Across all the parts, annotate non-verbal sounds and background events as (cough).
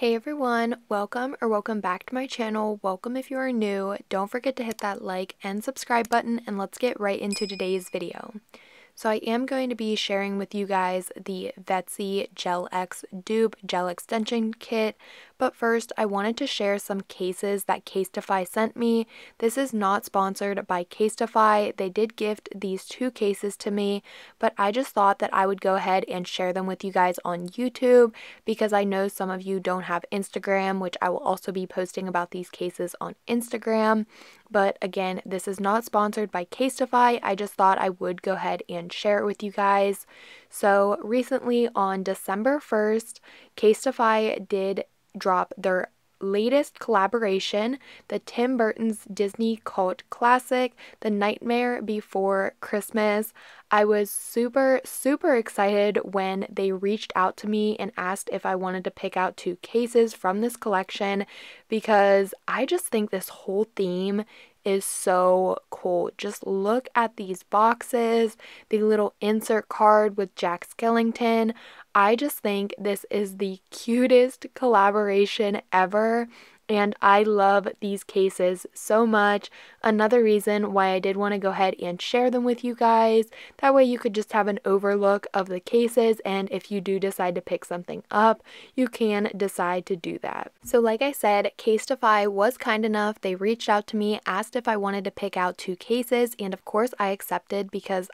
Hey everyone, welcome or welcome back to my channel. Welcome if you are new. Don't forget to hit that like and subscribe button and let's get right into today's video. So I am going to be sharing with you guys the Vettsy Gel X Dupe Gel Extension Kit, but first I wanted to share some cases that Casetify sent me. This is not sponsored by Casetify. They did gift these two cases to me, but I just thought that I would go ahead and share them with you guys on YouTube because I know some of you don't have Instagram, which I will also be posting about these cases on Instagram. But again, this is not sponsored by Casetify. I just thought I would go ahead and share it with you guys. So recently on December 1st, Casetify did drop their latest collaboration, the Tim Burton's Disney cult classic, The Nightmare Before Christmas. I was super, super excited when they reached out to me and asked if I wanted to pick out two cases from this collection because I just think this whole theme is so cool. Just look at these boxes, the little insert card with Jack Skellington. I just think this is the cutest collaboration ever and I love these cases so much. Another reason why I did want to go ahead and share them with you guys. That way you could just have an overlook of the cases and if you do decide to pick something up, you can decide to do that. So like I said, Casetify was kind enough. They reached out to me, asked if I wanted to pick out two cases and of course I accepted because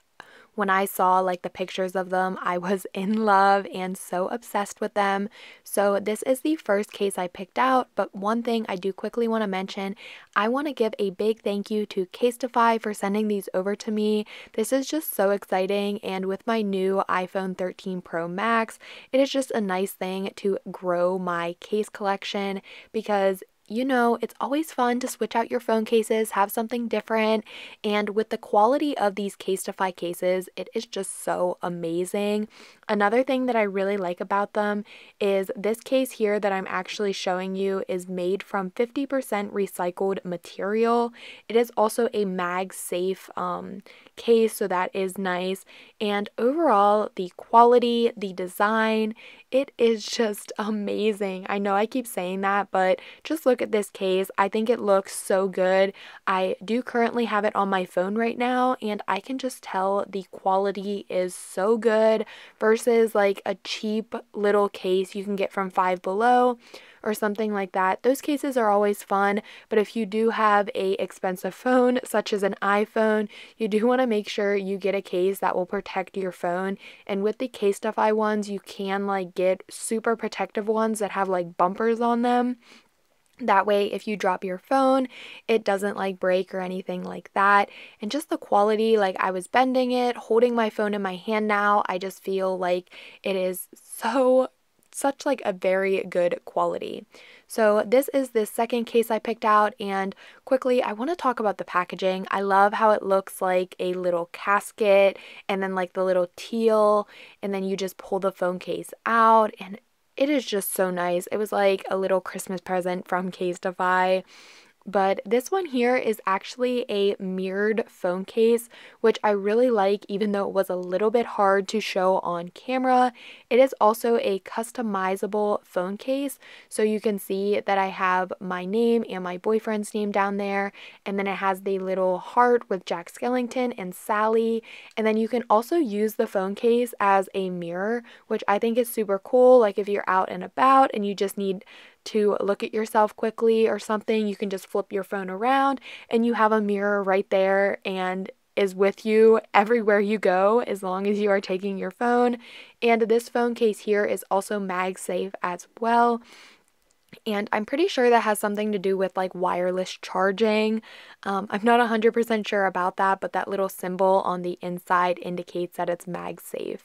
when I saw like the pictures of them, I was (laughs) in love and so obsessed with them. So this is the first case I picked out, but one thing I do quickly want to mention, I want to give a big thank you to Casetify for sending these over to me. This is just so exciting and with my new iPhone 13 Pro Max, it is just a nice thing to grow my case collection because you know, it's always fun to switch out your phone cases, have something different, and with the quality of these Casetify cases, it is just so amazing. Another thing that I really like about them is this case here that I'm actually showing you is made from 50% recycled material. It is also a MagSafe um, case, so that is nice. And overall, the quality, the design, it is just (laughs) amazing. I know I keep saying that, but just look at this case. I think it looks so good. I do currently have it on my phone right now, and I can just tell the quality is so good versus like a cheap little case you can get from Five Below or something like that. Those cases are always fun, but if you do have a expensive phone (laughs) such as an iPhone, you do want to make sure you get a case that will protect your phone. And with the Casetify ones, you can like get super protective ones that have like bumpers on them. That way, if you drop your phone, it doesn't like break or anything like that. And just the quality, like I was bending it, holding my phone in my hand now, I just feel like it is so such like a very good quality. So this is the second case I picked out and quickly I want to talk about the packaging. I love how it looks like a little casket and then like the little teal and then you just pull the phone case out and it is just so nice. It was like a little Christmas present from Casetify. But this one here is actually a mirrored phone case, which I really like, even though it was a little bit hard to show on camera. It is also a customizable phone case, so you can see that I have my name and my boyfriend's name down there, and then it has the little heart with Jack Skellington and Sally, and then you can also use the phone case as a mirror, which I think is super cool. Like if you're out and about and you just need to look at yourself quickly or something, you can just flip your phone around and you have a mirror right there and is with you everywhere you go as long as you are taking your phone. And this phone case here is also MagSafe as well. And I'm pretty sure that has something to do with like wireless charging. Um, I'm not 100% sure about that, but that little symbol on the inside indicates that it's MagSafe.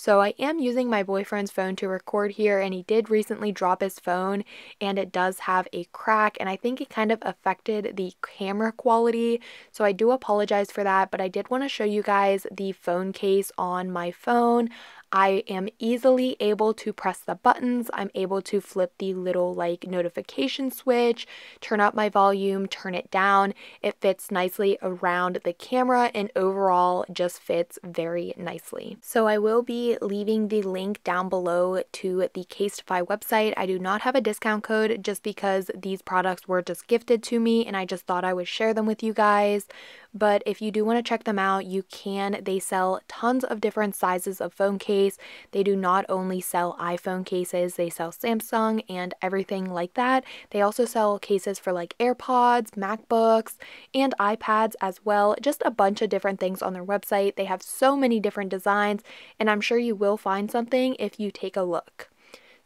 So I am using my boyfriend's phone to record here and he did recently drop his phone and it does have a crack and I think it kind of affected the camera quality. So I do apologize for that, but I did want to show you guys the phone case on my phone. I am easily able to press the buttons. I'm able to flip the little like notification switch, turn up my volume, turn it down. It fits nicely around the camera and overall just fits very nicely. So I will be leaving the link down below to the Casetify website. I do not have a discount code just because these products were just gifted to me and I just thought I would share them with you guys. But if you do want to check them out, you can. They sell tons of different sizes of phone case. They do not only sell iPhone cases, they sell Samsung and everything like that. They also sell cases for like AirPods, MacBooks, and iPads as well. Just a bunch of different things on their website. They have so many different designs, and I'm sure you will find something if you take a look.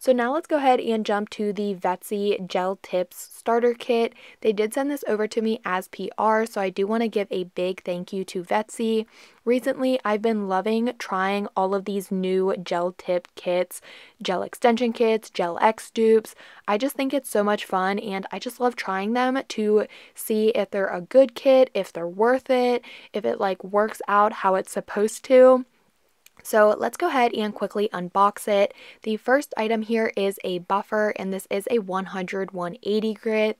So now let's go ahead and jump to the Vettsy Gel Tips Starter Kit. They did send this over to me as PR, so I do want to give a big thank you to Vettsy. Recently, I've been loving trying all of these new gel tip kits, gel extension kits, gel X dupes. I just think it's so much fun and I just love trying them to see if they're a good kit, if they're worth it, if it like works out how it's supposed to. So let's go ahead and quickly unbox it. The first item here is a buffer and this is a 100-180 grit.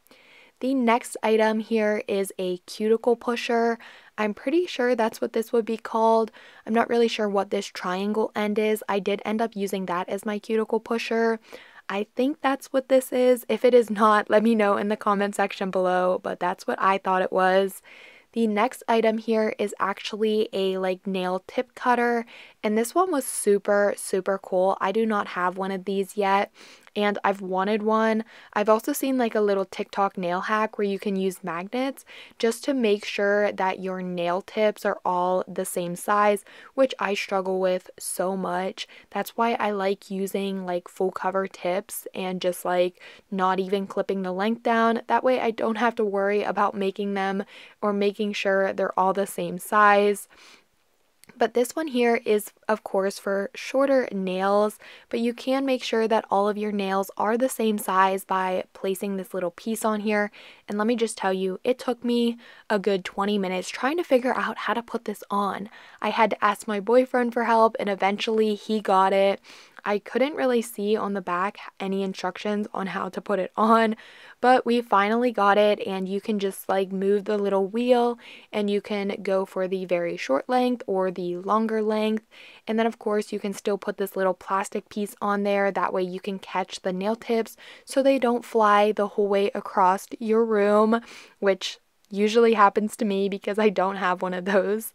The next item here is a cuticle pusher. I'm pretty sure that's what this would be called. I'm not really sure what this triangle end is. I did end up using that as my cuticle pusher. I think that's what this is. If it is not, let me know in the comment section below, but that's what I thought it was. The next item here is actually a like nail tip cutter and this one was super super cool. I do not have one of these yet and I've wanted one. I've also seen like a little TikTok nail hack where you can use magnets just to make sure that your nail tips are all the same size, which I struggle with so much. That's why I like using like full cover tips and just like not even clipping the length down. That way I don't have to worry about making them or making sure they're all the same size. But this one here is, of course, for shorter nails, but you can make sure that all of your nails are the same size by placing this little piece on here. And let me just tell you, it took me a good 20 minutes trying to figure out how to put this on. I had to ask my boyfriend for help, and eventually he got it. I couldn't really see on the back any instructions on how to put it on, but we finally got it and you can just like move the little wheel and you can go for the very short length or the longer length. And then of course you can still put this little plastic piece on there. That way you can catch the nail tips so they don't fly the whole way across your room, which usually happens to me because I don't have one of those.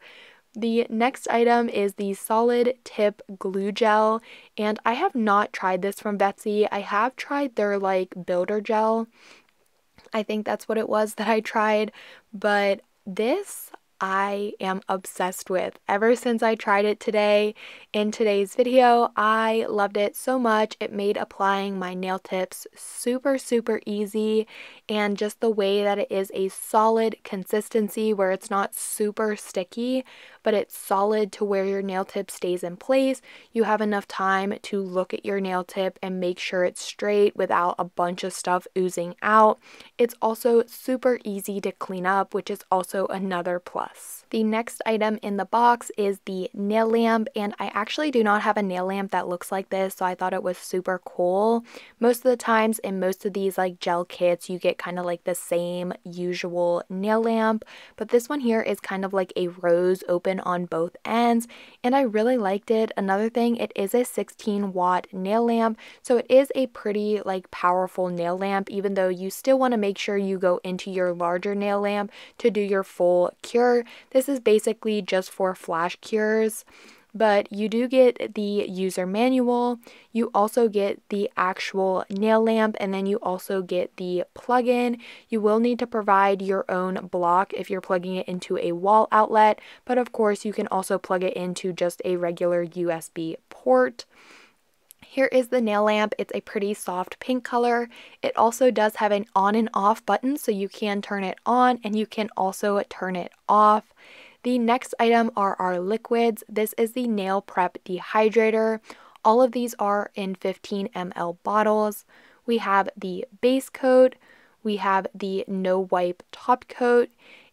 The next item is the Solid Tip Glue Gel, and I have not tried this from Vettsy. I have tried their like builder gel. I think that's what it was (laughs) that I tried, but this I am obsessed with. Ever since I tried it today in today's video, I loved it so much. It made applying my nail tips super, super easy. And just the way that it is a solid consistency where it's not super sticky, but it's solid to where your nail tip stays in place. You have enough time to look at your nail tip and make sure it's straight without a bunch of stuff oozing out. It's also super easy to clean up, which is also another plus. The next item in the box is the nail lamp, and I actually do not have a nail lamp that looks like this, so I thought it was super cool. Most of the times in most of these like gel kits, you get kind of like the same usual nail lamp, but this one here is kind of like a rose open on both ends and I really liked it. Another thing, it is a 16 watt nail lamp, so it is a pretty like powerful nail lamp even though you still want to make sure you go into your larger nail lamp to do your full cure. This is basically just for flash cures but you do get the user manual. You also get the actual nail lamp and then you also get the plug-in. You will need to provide your own block if you're plugging it into a wall outlet, but of course you can also plug it into just a regular USB port. Here is the nail lamp. It's a pretty soft pink color. It also does have an on and off button so you can turn it on and you can also turn it off. The next item are our liquids. This is the Nail Prep Dehydrator. All of these are in 15 ml bottles. We have the base coat, we have the no wipe top coat,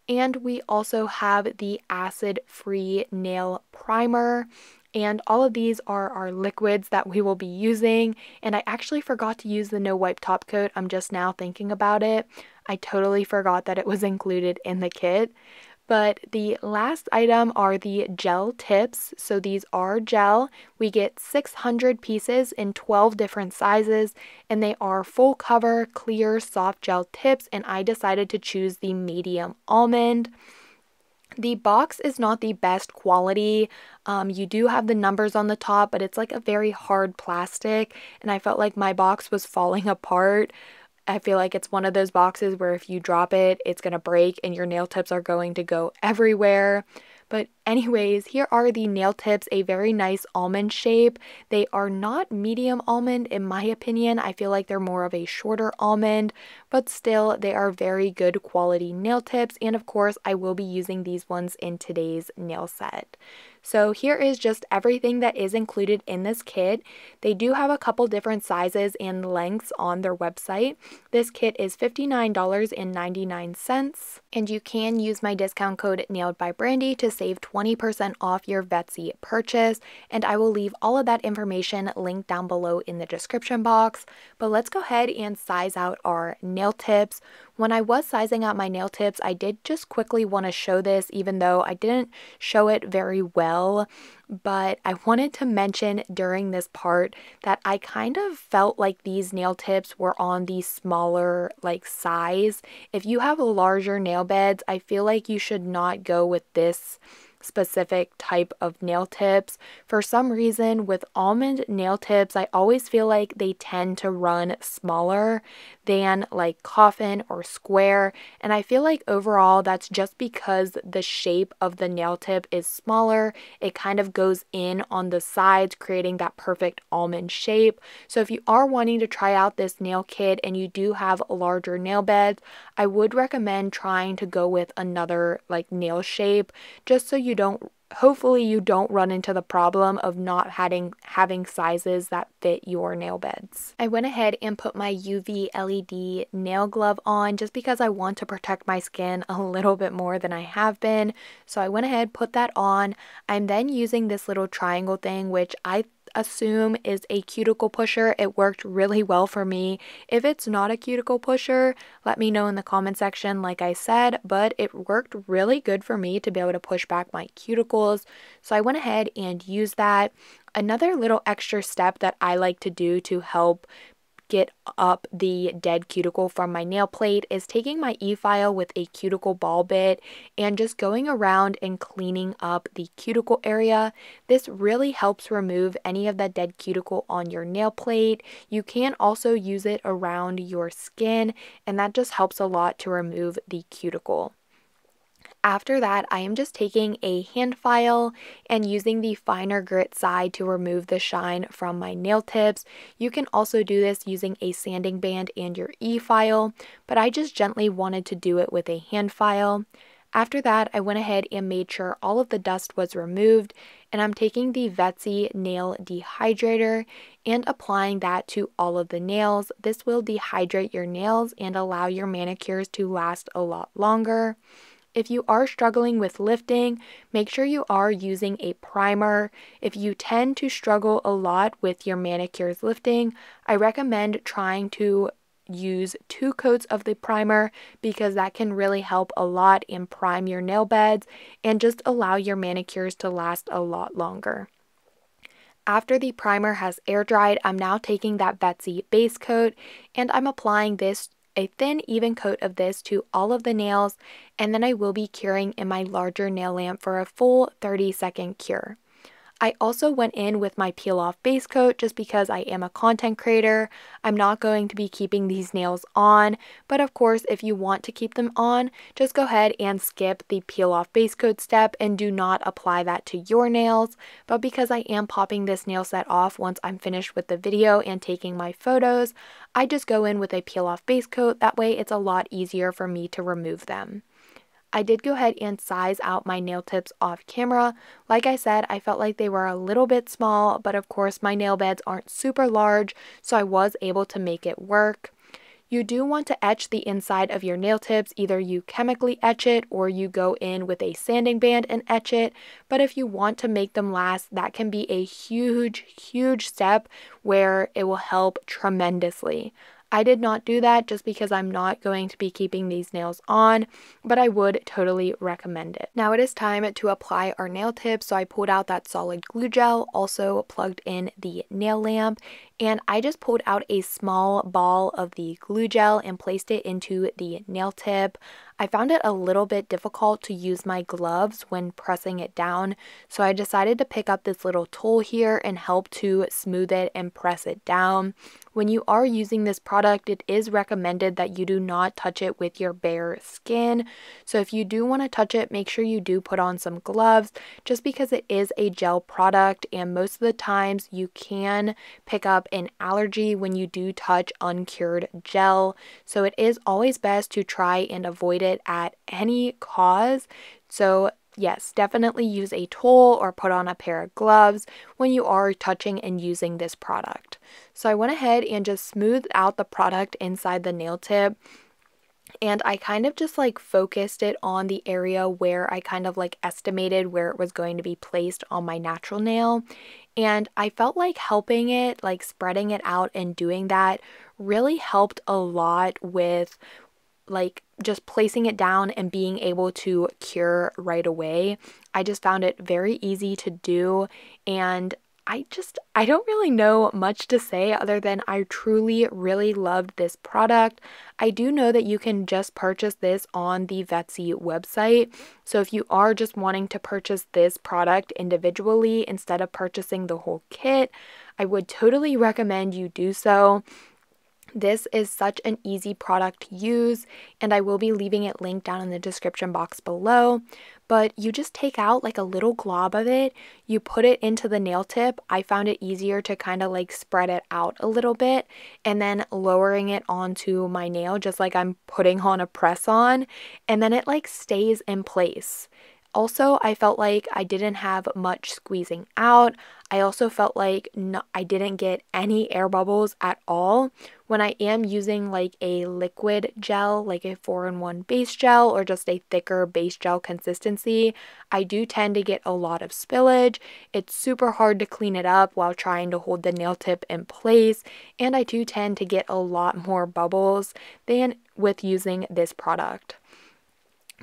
and we also have the acid free nail primer. And all of these are our liquids that we will be using. And I actually forgot to use the no wipe top coat. I'm just now thinking about it. I totally forgot that it was included in the kit. But the last item are the gel tips. So these are gel. We get 600 pieces in 12 different sizes, and they are full cover, clear, soft gel tips. And I decided to choose the medium almond. The box is not the best quality. Um, you do have the numbers on the top, but it's like a very hard plastic, and I felt like my box was falling (laughs) apart. I feel like it's one of those boxes where if you drop it, it's to break and your nail tips are going to go everywhere. But, anyways, here are the nail tips, a very nice almond shape. They are not medium almond, in my opinion. I feel like they're more of a shorter almond, but still, they are very good quality nail tips. And of course, I will be using these ones in today's nail set. So here is just everything that is included in this kit. They do have a couple different sizes and lengths on their website. This kit is $59.99 and you can use my discount code nailed by Brandi to save 20% off your Vettsy purchase and I will leave all of that information linked down below in the description box. But let's go ahead and size out our nail tips. When I was sizing out my nail tips, I did just quickly want to show this, even though I didn't show it very well. But I wanted to mention during this part that I kind of felt like these nail tips were on the smaller like size. If you have larger nail beds, I feel like you should not go with this specific type of nail tips. For some reason, with almond nail tips, I always feel like they tend to run smaller than like coffin or square. And I feel like overall that's just because the shape of the nail tip is smaller. It kind of goes in on the sides, creating that perfect almond shape. So if you are wanting to try out this nail kit and you do have larger nail beds, I would recommend trying to go with another like nail shape just so you don't hopefully you don't run into the problem of not having having sizes that fit your nail beds. I went ahead and put my UV LED nail glove on just because I want to protect my skin a little bit more than I have been. So I went ahead put that on. I'm then using this little triangle thing which I assume is a cuticle pusher. It worked really well for me. If it's not a cuticle pusher, let me know in the comment section, like I said, but it worked really good for me to be able to push back my cuticles. So I went ahead and used that. Another little extra step that I like to do to help get up the dead cuticle from my nail plate is taking my e-file with a cuticle ball bit and just going around and cleaning up the cuticle area. This really helps remove any of that dead cuticle on your nail plate. You can also use it around your skin and that just helps a lot to remove the cuticle. After that, I am just taking a hand file and using the finer grit side to remove the shine from my nail tips. You can also do this using a sanding band and your e-file, but I just gently wanted to do it with a hand file. After that, I went ahead and made sure all of the dust was removed, and I'm taking the Vettsy Nail Dehydrator and applying that to all of the nails. This will dehydrate your nails and allow your manicures to last a lot longer. If you are struggling with lifting, make sure you are using a primer. If you tend to struggle a lot with your manicures lifting, I recommend trying to use two coats of the primer because that can really help a lot and prime your nail beds and just allow your manicures to last a lot longer. After the primer has air dried, I'm now taking that Vettsy base coat and I'm applying this a thin even coat of this to all of the nails and then I will be curing in my larger nail lamp for a full 30 second cure. I also went in with my peel off base coat just because I am a content creator. I'm not going to be keeping these nails on, but of course, if you want to keep them on, just go ahead and skip the peel off base coat step and do not apply that to your nails. But because I am popping this nail set off once I'm finished with the video and taking my photos, I just go in with a peel off base coat. That way it's a lot easier for me to remove them. I did go ahead and size out my nail tips off camera. Like I said, I felt like they were a little bit small, but of course my nail beds aren't super large, so I was able to make it work. You do want to etch the inside of your nail tips. Either you chemically etch it or you go in with a sanding band and etch it. But if you want to make them last, that can be a huge, huge step where it will help tremendously. I did not do that just because I'm not going to be keeping these nails on, but I would totally recommend it. Now it is time to apply our nail tips, so I pulled out that solid glue gel, also plugged in the nail lamp, and I just pulled out a small ball of the glue gel and placed it into the nail tip. I found it a little bit difficult to use my gloves when pressing it down, so I decided to pick up this little tool here and help to smooth it and press it down. When you are using this product, it is recommended that you do not touch it with your bare skin. So if you do want to touch it, make sure you do put on some gloves just because it is a gel product and most of the times you can pick up an allergy when you do touch uncured gel. So it is always best to try and avoid it at any cause. So yes, definitely use a tool or put on a pair of gloves when you are touching and using this product. So I went ahead and just smoothed out the product inside the nail tip and I kind of just like focused it on the area where I kind of like estimated where it was going to be placed on my natural nail. And I felt like helping it, like spreading it out and doing that really helped a lot with like just placing it down and being able to cure right away. I just found it very easy to do and I just I don't really know much to say other than I truly really loved this product. I do know that you can just purchase this on the Vettsy website. So if you are just wanting to purchase this product individually instead of purchasing the whole kit, I would totally recommend you do so. This is such an easy product to use, and I will be leaving it linked down in the description box below. But you just take out like a little glob of it, you put it into the nail tip. I found it easier to kind of like spread it out a little bit and then lowering it onto my nail, just like I'm putting on a press on, and then it like stays in place. Also, I felt like I didn't have much squeezing out. I also felt like no, I didn't get any air bubbles at all. When I am using like a liquid gel, like a 4-in-1 base gel or just a thicker base gel consistency, I do tend to get a lot of spillage. It's super hard to clean it up while trying to hold the nail tip in place, and I do tend to get a lot more bubbles than with using this product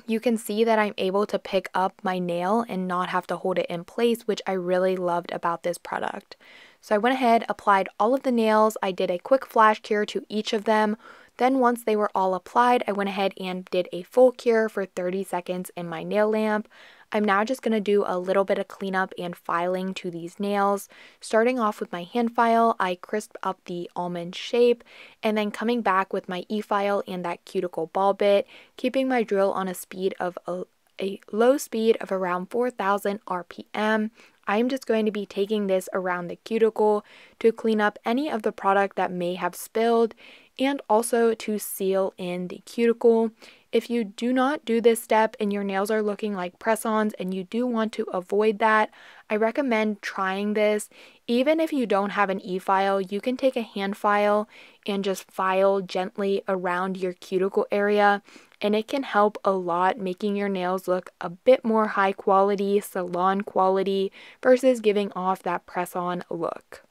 you can see that I'm able to pick up my nail and not have to hold it in place, which I really loved about this product. So I went ahead, applied all of the nails. I did a quick flash cure to each of them. Then once they were all applied, I went ahead and did a full cure for 30 seconds in my nail lamp. I'm now just going to do a little bit of cleanup and filing to these nails. Starting off with my hand file, I crisp up the almond shape and then coming back with my e-file and that cuticle ball bit, keeping my drill on a speed of a, a low speed of around 4000 RPM. I'm just going to be taking this around the cuticle to clean up any of the product that may have spilled and also to seal in the cuticle. If you do not do this step and your nails are looking like press-ons and you do want to avoid that, I recommend trying this. Even if you don't have an e-file, you can take a hand file and just file gently around your cuticle area and it can help a lot making your nails look a bit more high quality, salon quality versus giving off that press-on look.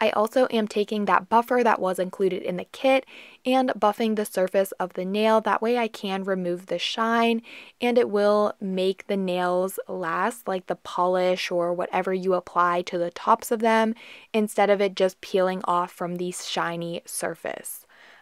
I also am taking that buffer that was included in the kit and buffing the surface of the nail. That way I can remove the shine and it will make the nails last like the polish or whatever you apply to the tops of them instead of it just peeling off from the shiny surface.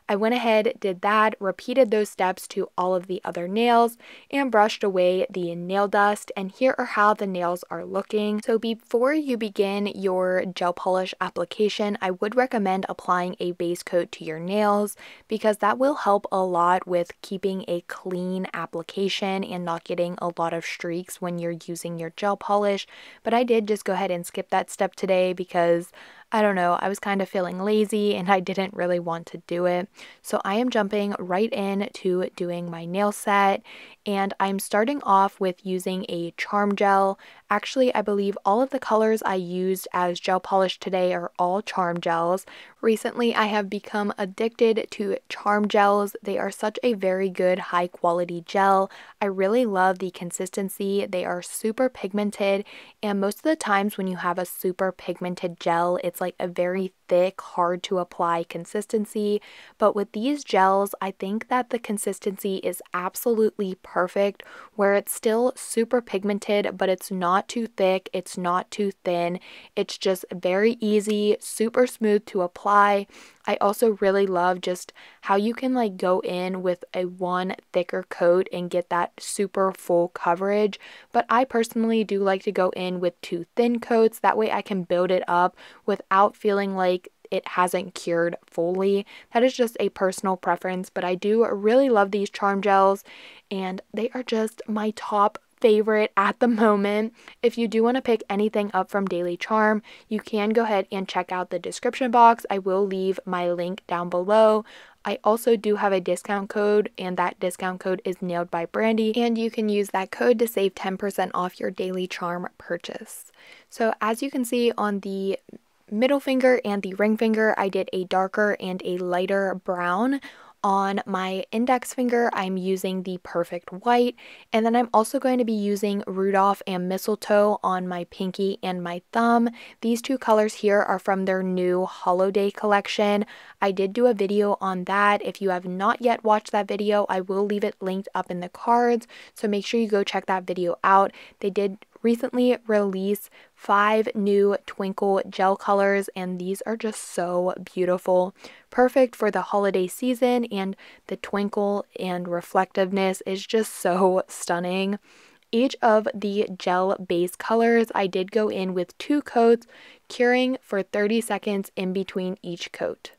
I went ahead, did that, repeated those steps to all of the other nails, and brushed away the nail dust. And here are how the nails are looking. So before you begin your gel polish application, I would recommend applying a base coat to your nails because that will help a lot with keeping a clean application and not getting a lot of streaks when you're using your gel polish. But I did just go ahead and skip that step today because I don't know, I was kind of feeling lazy and I didn't really want to do it. So I am jumping right in to doing my nail set and I'm starting off with using a Charme gel. Actually, I believe all of the colors I used as gel polish today are all Charme gels. Recently, I have become addicted to Charme gels. They are such a very good high quality gel. I really love the consistency. They are super pigmented and most of the times when you have a super pigmented gel, it's it's like a very thick, hard to apply consistency. But with these gels, I think that the consistency is absolutely perfect where it's still super pigmented, but it's not too thick, it's not too thin. It's just very easy, super smooth to apply. I also really love just how you can like go in with a one thicker coat and get that super full coverage. But I personally do like to go in with two thin coats. That way I can build it up without feeling like it hasn't cured fully. That is just a personal preference, but I do really love these Charme gels and they are just my top favorite at the moment. If you do want to pick anything up from Daily Charme, you can go ahead and check out the description box. I will leave my link down below. I also do have a discount code, and that discount code is nailed by Brandi, and you can use that code to save 10% off your Daily Charme purchase. So, as you can see on the middle finger and the ring finger, I did a darker and a lighter brown on my index finger, I'm using the Perfect White, and then I'm also going to be using Rudolph and Mistletoe on my pinky and my thumb. These two colors here are from their new holiday collection. I did do a video on that. If you have not yet watched that video, I will leave it linked up in the cards, so make sure you go check that video out. They did recently release five new twinkle gel colors and these are just so beautiful. Perfect for the holiday season and the twinkle and reflectiveness is just so stunning. Each of the gel base colors I did go in with two coats curing for 30 seconds in between each coat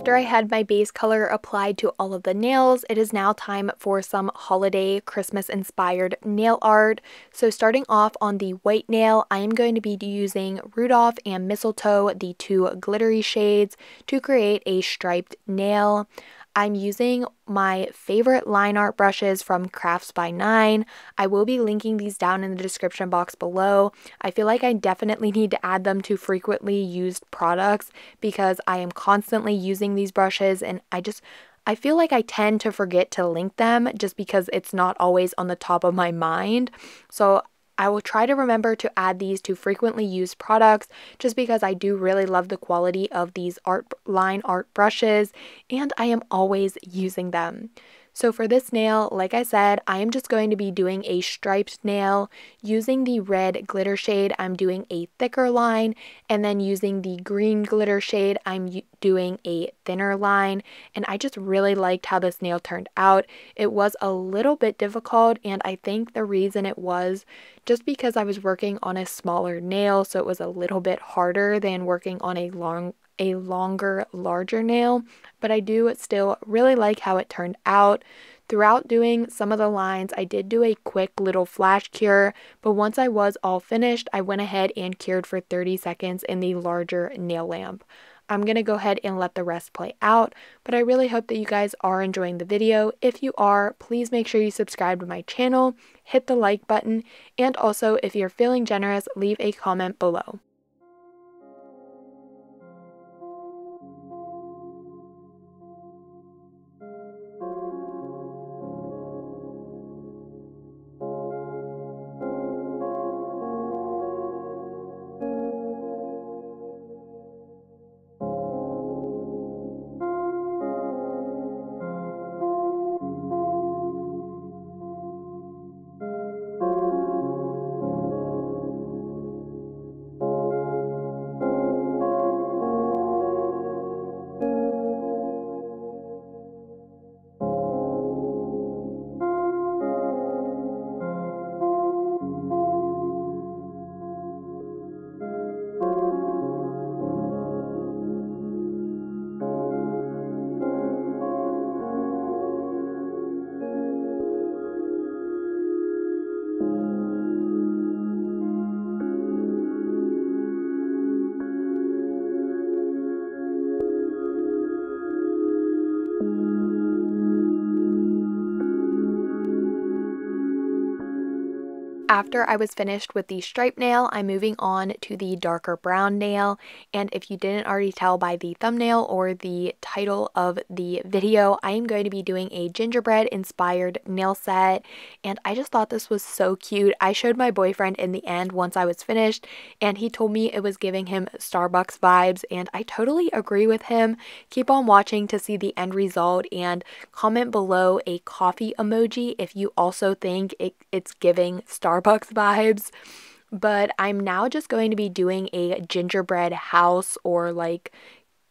After I had my base color applied to all of the nails, it is now time for some holiday Christmas inspired nail art. So starting off on the white nail, I am going to be using Rudolph and Mistletoe, the two glittery shades, to create a striped nail. I'm using my favorite line art brushes from Crafts by Nine. I will be linking these down in the description box below. I feel like I definitely need to add them to frequently used products because I am constantly using these brushes and I just I feel like I tend to forget to link them just because it's not always on the top of my mind. So I will try to remember to add these to frequently used products just because I do really love the quality of these art line art brushes and I am always using them. So for this nail, like I said, I am just going to be doing a striped nail. Using the red glitter shade, I'm doing a thicker line, and then using the green glitter shade, I'm doing a thinner line. And I just really liked how this nail turned out. It was a little bit difficult, and I think the reason it was just because I was working on a smaller nail, so it was a little bit harder than working on a long a longer, larger nail, but I do still really like how it turned out. Throughout doing some of the lines, I did do a quick little flash cure, but once I was all finished, I went ahead and cured for 30 seconds in the larger nail lamp. I'm going to go ahead and let the rest play out, but I really hope that you guys are enjoying the video. If you are, please make sure you subscribe to my channel, hit the like button, and also if you're feeling generous, leave a comment below. After I was finished with the stripe nail, I'm moving on to the darker brown nail. And if you didn't already tell by the thumbnail or the title of the video, I am going to be doing a gingerbread inspired nail set. And I just thought this was so cute. I showed my boyfriend in the end once I was finished, and he told me it was giving him Starbucks vibes. And I totally agree with him. Keep on watching to see the end result and comment below a coffee emoji if you also think it, it's giving Starbucks Starbucks vibes. But I'm now just going to be doing a gingerbread house or like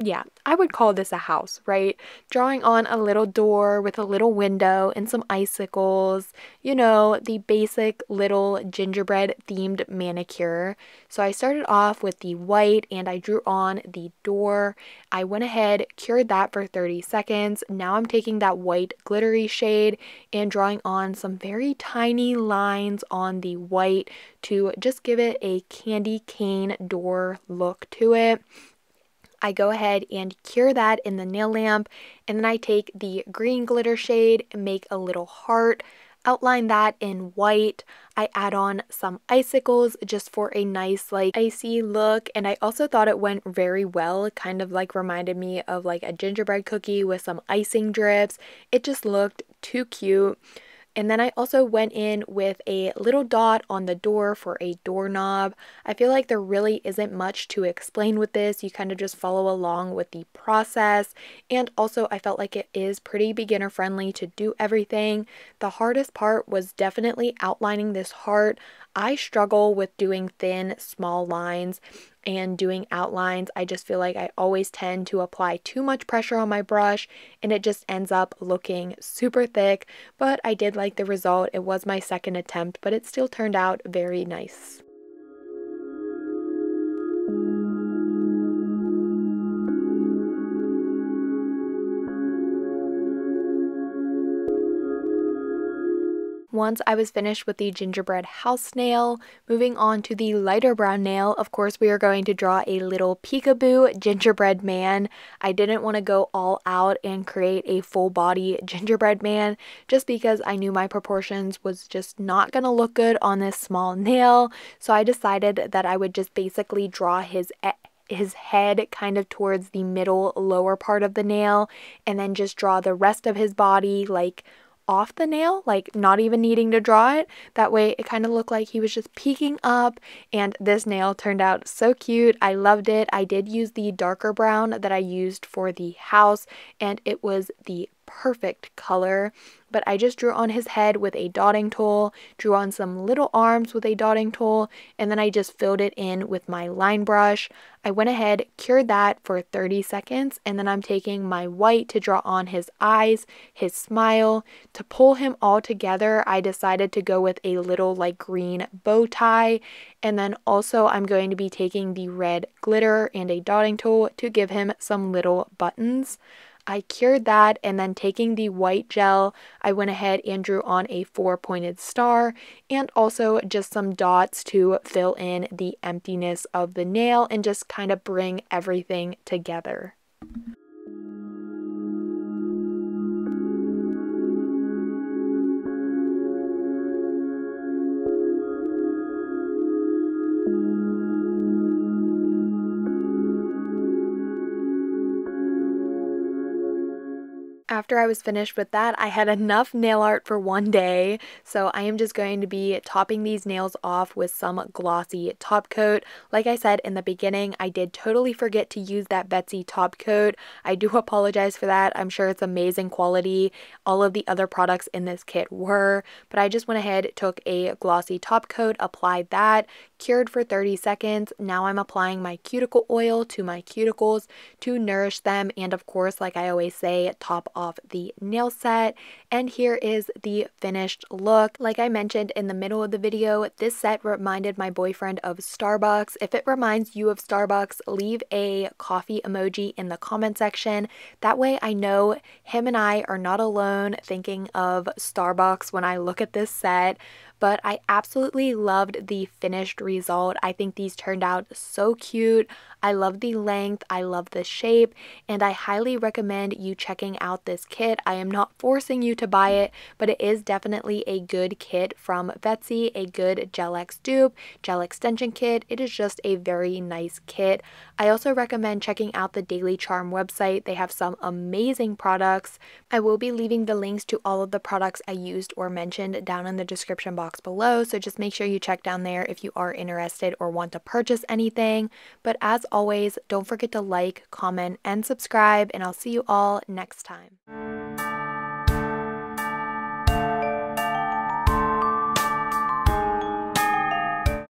yeah, I would call this a house, right? Drawing on a little door with a little window and some icicles, you know, the basic little gingerbread themed manicure. So I started off with the white and I drew on the door. I went ahead, cured that for 30 seconds. Now I'm taking that white glittery shade and drawing on some very tiny lines on the white to just give it a candy cane door look to it. I go ahead and cure that in the nail lamp and then I take the green glitter shade and make a little heart outline that in white. I add on some icicles just for a nice like icy look and I also thought it went very well. Kind of like reminded me of like a gingerbread cookie with some icing drips. It just looked too cute. And then I also went in with a little dot on the door for a doorknob. I feel like there really isn't much to explain with this. You kind of just follow along with the process. And also I felt like it is pretty beginner friendly to do everything. The hardest part was definitely outlining this heart. I struggle with doing thin, small lines and doing outlines. I just feel like I always tend to apply too much pressure on my brush and it just ends up looking super thick. But I did like the result. It was my second attempt, but it still turned out very nice. Once I was finished with the gingerbread house nail, moving on to the lighter brown nail, of course we are going to draw a little peekaboo gingerbread man. I didn't want to go all out and create a full body gingerbread man just because I knew my proportions was just not going to look good on this small nail. So I decided that I would just basically draw his his head kind of towards the middle lower part of the nail and then just draw the rest of his body like off the nail, like not even needing to draw it. That way it kind of looked like he was just peeking up and this nail turned out so cute. I loved it. I did use the darker brown that I used for the house and it was the perfect color but I just drew on his head with a dotting tool, drew on some little arms with a dotting tool, and then I just filled it in with my line brush. I went ahead, cured that for 30 seconds, and then I'm taking my white to draw on his eyes, his smile. To pull him all together, I decided to go with a little like green bow tie, and then also I'm going to be taking the red glitter and a dotting tool to give him some little buttons. I cured that and then taking the white gel, I went ahead and drew on a four pointed star and also just some dots to fill in the emptiness of the nail and just kind of bring everything together. After I was finished with that, I had enough nail art for one day. So I am just going to be topping these nails off with some glossy top coat. Like I said in the beginning, I did totally forget to use that Vettsy top coat. I do (laughs) apologize for that. I'm sure it's amazing quality. All of the other products in this kit were, but I just went ahead, took a glossy top coat, applied that, cured for 30 seconds. Now I'm applying my cuticle oil to my cuticles to nourish them and of course, like I always say, top off the nail set. And here is the finished look. Like I mentioned in the middle of the video, this set reminded my boyfriend of Starbucks. If it reminds you of Starbucks, leave a coffee emoji in the comment section. That way I know him and I are not alone thinking of Starbucks when I look at this set. But I absolutely loved the finished result. I think these turned out so cute. I love the length, I love the shape, and I highly recommend you checking out this kit. I am not forcing you to buy it, but it is definitely a good kit from Vettsy, a good Gel X dupe, gel extension kit. It is just a very nice kit. I also recommend checking out the Daily Charme website. They have some amazing products. I will be leaving the links to all of the products I used or mentioned down in the description box below, so just make sure you check down there if you are interested or want to purchase anything. But as always, don't forget to like, comment, and subscribe, and I'll see you all next time.